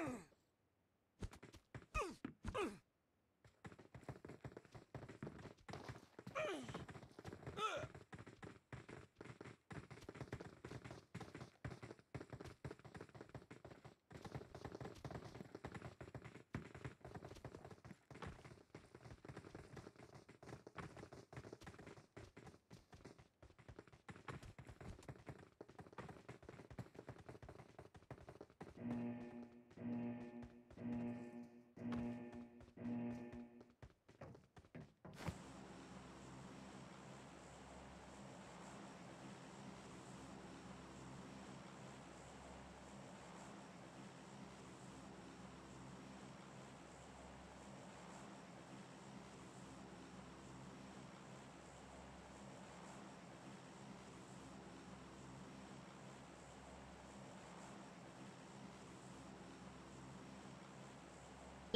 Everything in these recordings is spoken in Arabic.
Mm-hmm.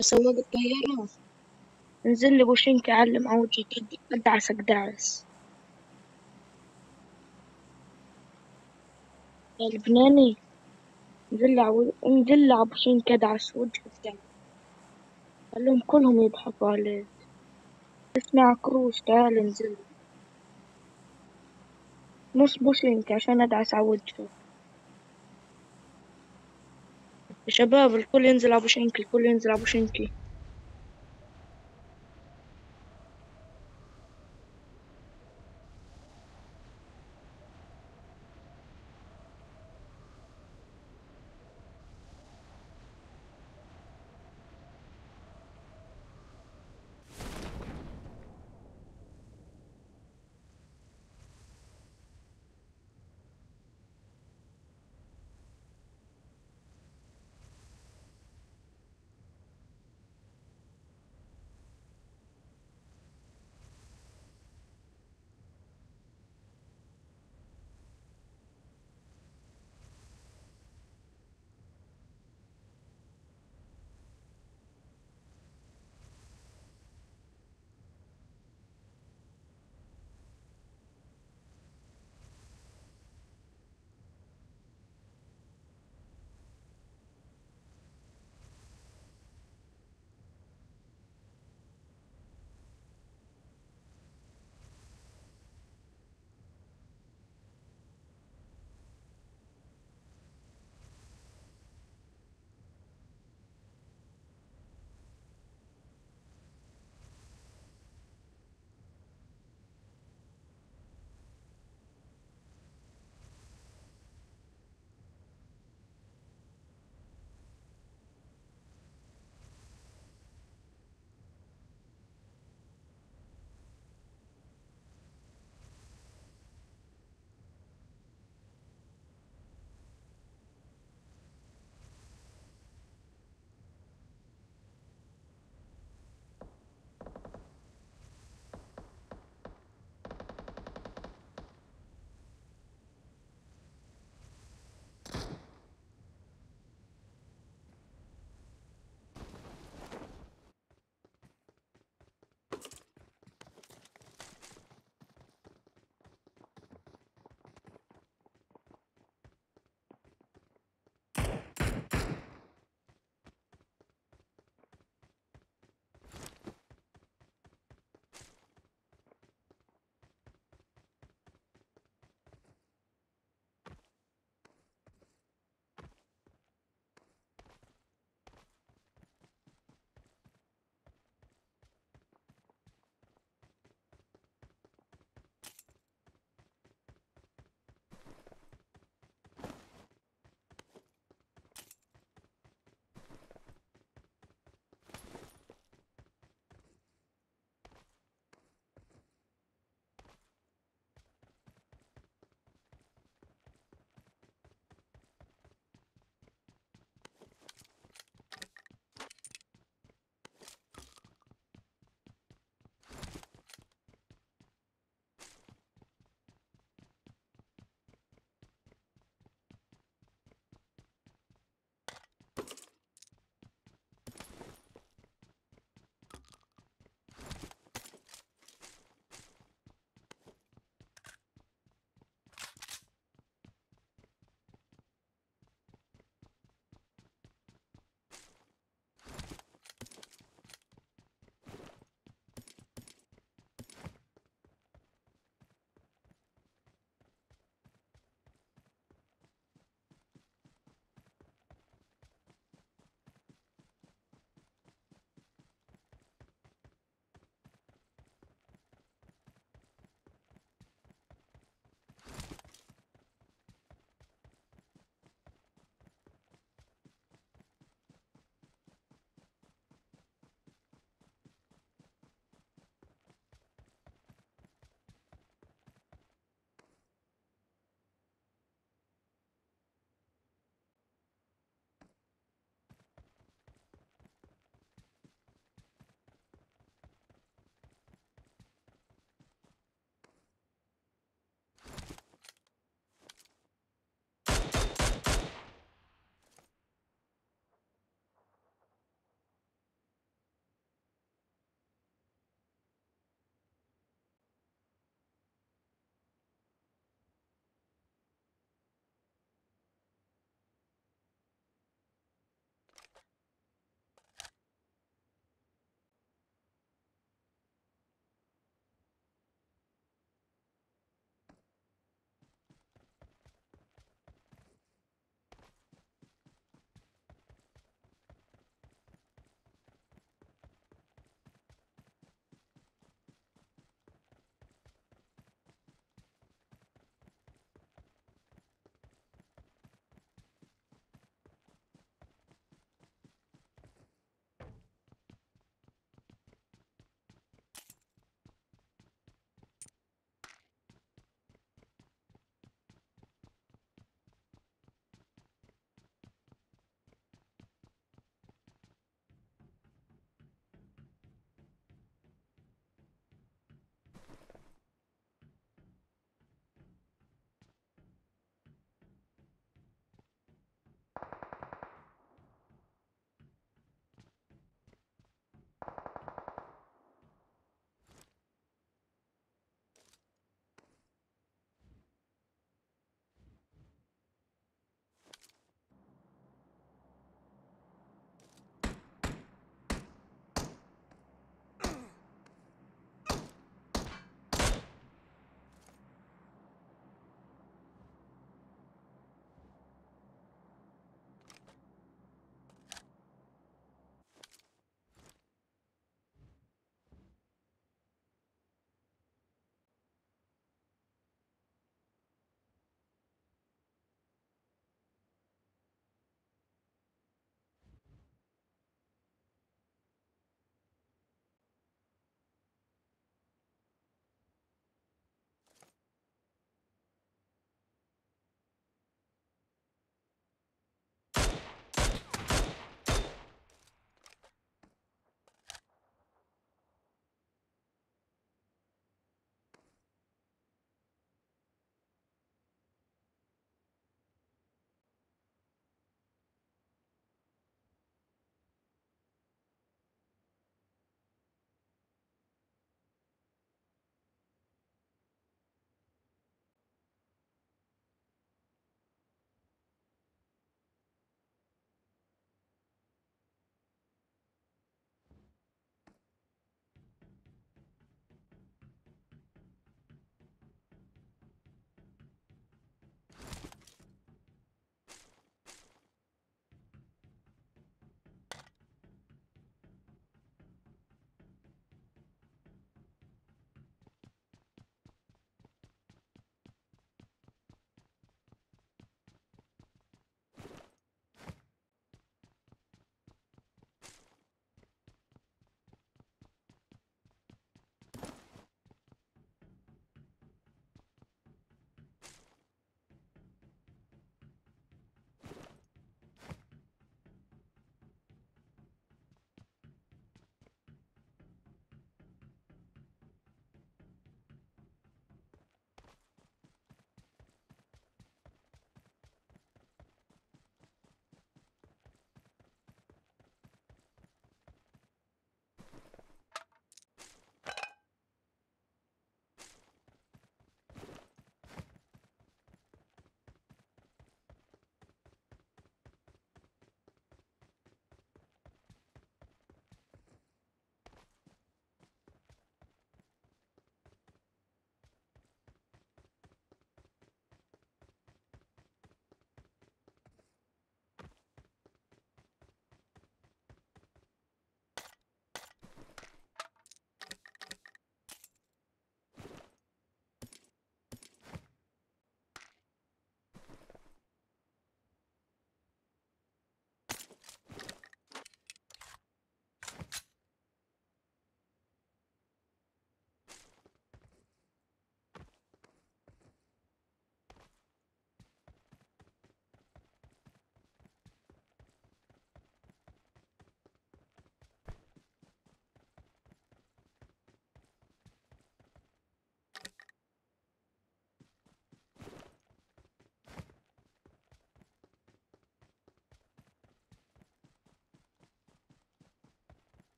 سواق الطيارة انزل لي بوشينك أعلم على وجهك أدعسك دعس يا لبناني. انزل لي عو... انزل لي على بوشينك أدعس وجهك دعس خليهم كلهم يضحكوا عليك اسمع كروش تعال انزل. نص بوشينك عشان أدعس على وجهك يا شباب الكل ينزل على بوشينكي الكل ينزل على بوشينكي